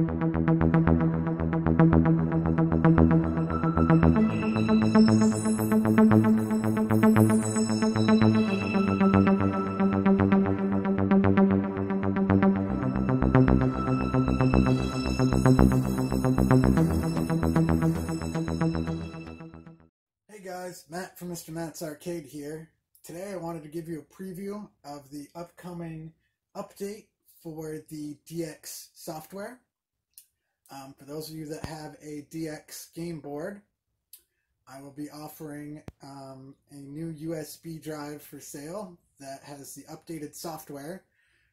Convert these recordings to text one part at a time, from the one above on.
Hey guys, Matt from Mr. Matt's Arcade here. Today I wanted to give you a preview of the upcoming update for the DX software. Um, for those of you that have a DX game board, I will be offering um, a new USB drive for sale that has the updated software,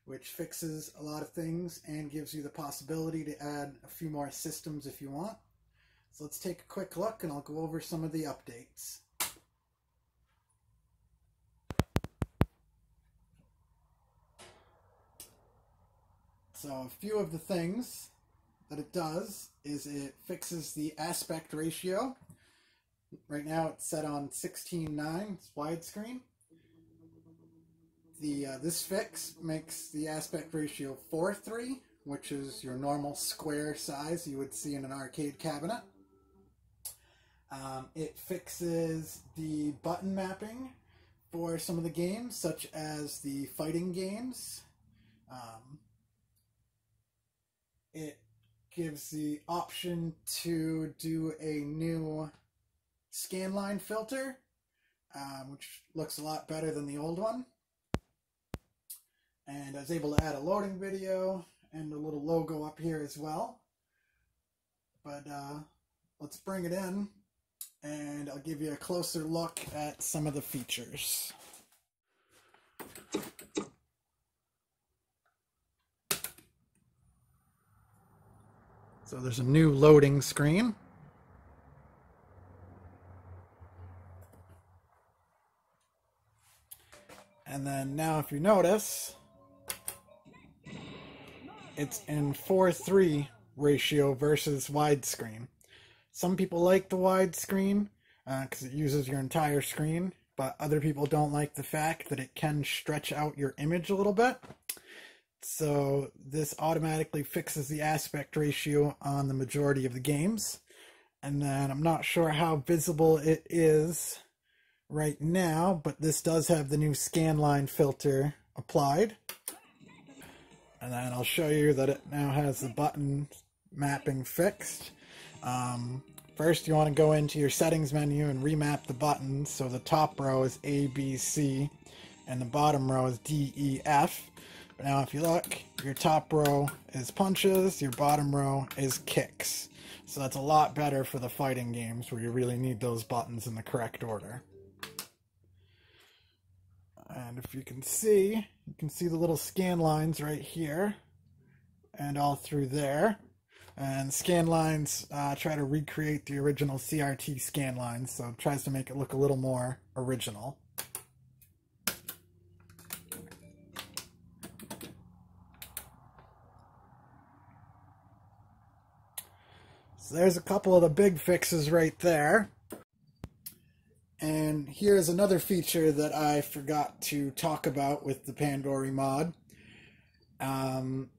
which fixes a lot of things and gives you the possibility to add a few more systems if you want. So let's take a quick look and I'll go over some of the updates. So a few of the things that it does is it fixes the aspect ratio. Right now it's set on 16.9, it's widescreen. The, uh, this fix makes the aspect ratio 4.3, which is your normal square size you would see in an arcade cabinet. Um, it fixes the button mapping for some of the games, such as the fighting games. Um, it gives the option to do a new scanline filter, um, which looks a lot better than the old one. And I was able to add a loading video and a little logo up here as well. But uh, let's bring it in and I'll give you a closer look at some of the features. So there's a new loading screen. And then now if you notice, it's in 4-3 ratio versus widescreen. Some people like the widescreen because uh, it uses your entire screen, but other people don't like the fact that it can stretch out your image a little bit. So this automatically fixes the aspect ratio on the majority of the games. And then I'm not sure how visible it is right now, but this does have the new scanline filter applied. And then I'll show you that it now has the button mapping fixed. Um, first, you want to go into your settings menu and remap the buttons. So the top row is A, B, C, and the bottom row is D, E, F. Now if you look, your top row is punches, your bottom row is kicks. So that's a lot better for the fighting games where you really need those buttons in the correct order. And if you can see, you can see the little scan lines right here and all through there. And scan lines uh, try to recreate the original CRT scan lines, so it tries to make it look a little more original. So there's a couple of the big fixes right there. And here's another feature that I forgot to talk about with the Pandory mod. Um,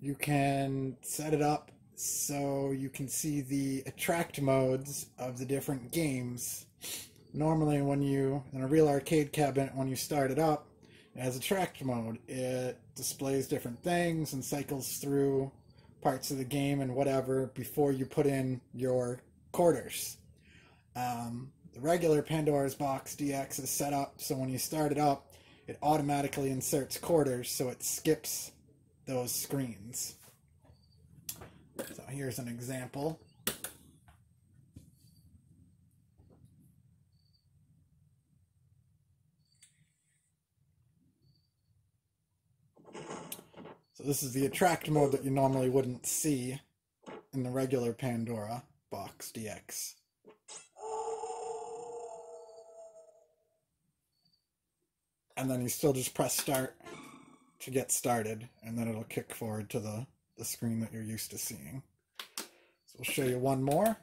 you can set it up so you can see the attract modes of the different games. Normally when you, in a real arcade cabinet, when you start it up, it has attract mode. It displays different things and cycles through parts of the game and whatever before you put in your quarters. Um, the regular Pandora's Box DX is set up so when you start it up, it automatically inserts quarters so it skips those screens. So here's an example. So this is the attract mode that you normally wouldn't see in the regular Pandora box DX. And then you still just press start to get started, and then it'll kick forward to the, the screen that you're used to seeing. So we'll show you one more.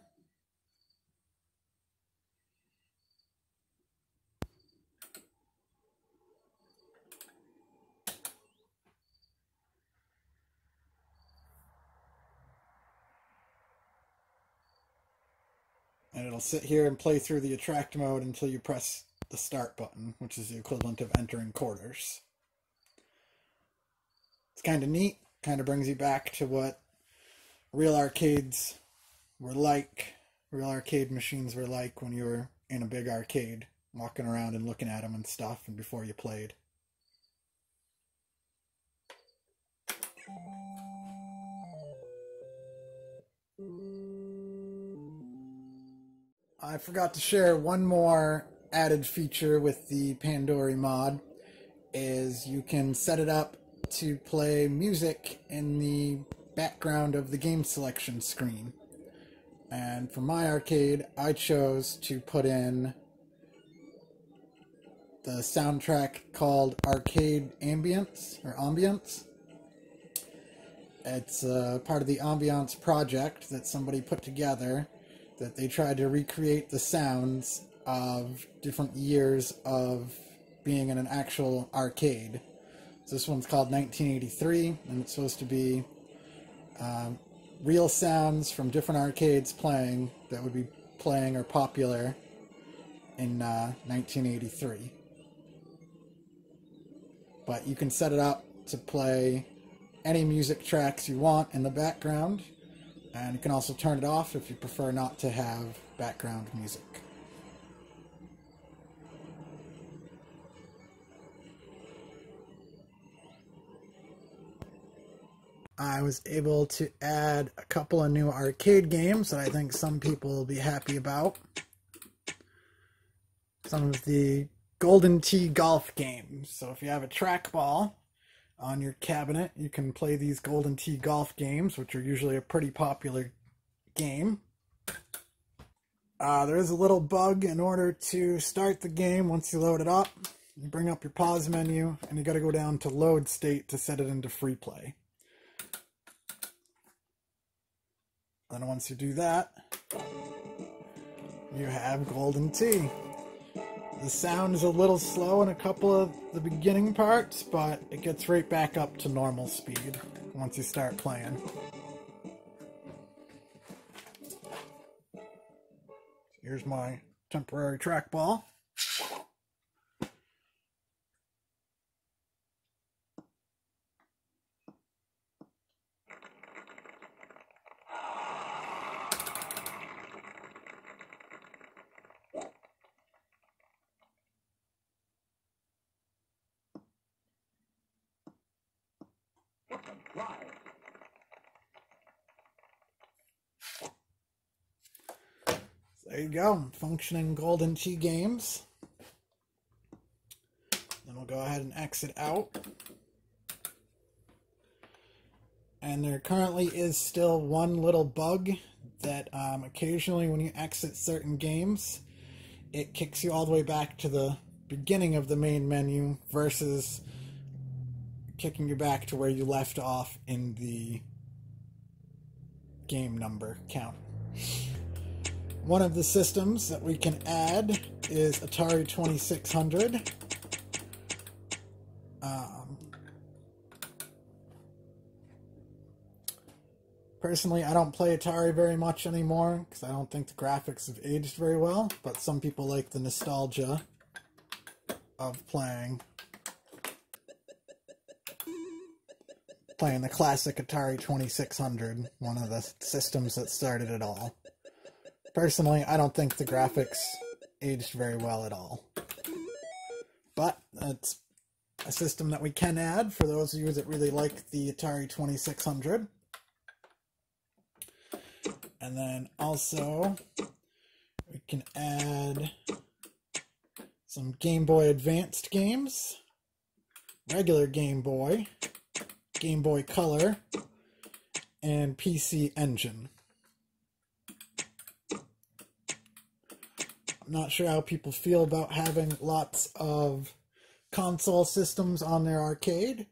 And it'll sit here and play through the attract mode until you press the start button, which is the equivalent of entering quarters. It's kind of neat, kind of brings you back to what real arcades were like, real arcade machines were like when you were in a big arcade, walking around and looking at them and stuff, and before you played. I forgot to share one more added feature with the Pandory mod is you can set it up to play music in the background of the game selection screen. And for my arcade, I chose to put in the soundtrack called Arcade Ambience or Ambience. It's uh, part of the Ambience project that somebody put together that they tried to recreate the sounds of different years of being in an actual arcade. So this one's called 1983, and it's supposed to be um, real sounds from different arcades playing that would be playing or popular in uh, 1983. But you can set it up to play any music tracks you want in the background and you can also turn it off if you prefer not to have background music. I was able to add a couple of new arcade games that I think some people will be happy about. Some of the Golden Tee golf games. So if you have a trackball, on your cabinet. You can play these Golden Tee golf games, which are usually a pretty popular game. Uh, there is a little bug in order to start the game once you load it up. You bring up your pause menu and you got to go down to load state to set it into free play. Then once you do that, you have Golden Tee. The sound is a little slow in a couple of the beginning parts, but it gets right back up to normal speed once you start playing. Here's my temporary trackball. There you go, functioning Golden Tee games. Then we'll go ahead and exit out. And there currently is still one little bug that um, occasionally when you exit certain games, it kicks you all the way back to the beginning of the main menu versus kicking you back to where you left off in the game number count. One of the systems that we can add is Atari 2600. Um, personally, I don't play Atari very much anymore because I don't think the graphics have aged very well, but some people like the nostalgia of playing playing the classic Atari 2600, one of the systems that started it all. Personally, I don't think the graphics aged very well at all. But it's a system that we can add for those of you that really like the Atari 2600. And then also, we can add some Game Boy Advanced games, regular Game Boy, Game Boy Color, and PC Engine. I'm not sure how people feel about having lots of console systems on their arcade,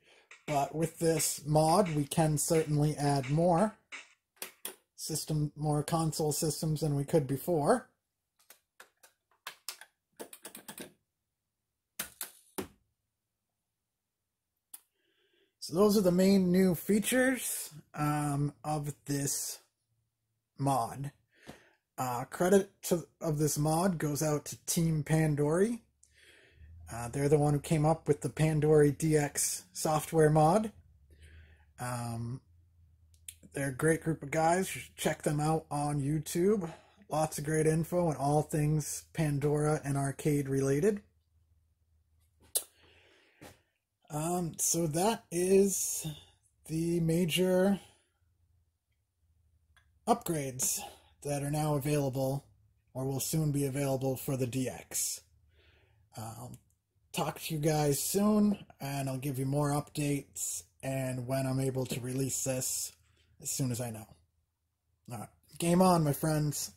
but with this mod, we can certainly add more system, more console systems than we could before. So those are the main new features um, of this mod. Uh, credit to, of this mod goes out to Team Pandory. Uh, they're the one who came up with the Pandory DX software mod. Um, they're a great group of guys. You should check them out on YouTube. Lots of great info and all things Pandora and arcade related. Um, so that is the major upgrades that are now available or will soon be available for the DX. I'll talk to you guys soon and I'll give you more updates and when I'm able to release this as soon as I know. All right, game on, my friends.